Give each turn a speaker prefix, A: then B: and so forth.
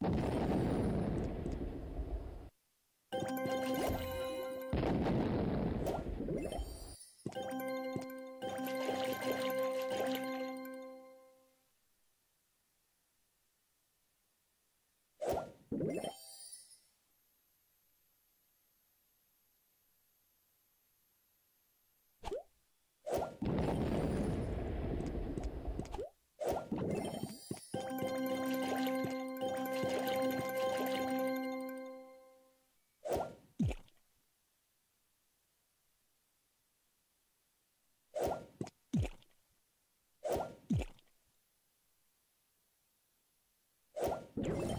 A: you you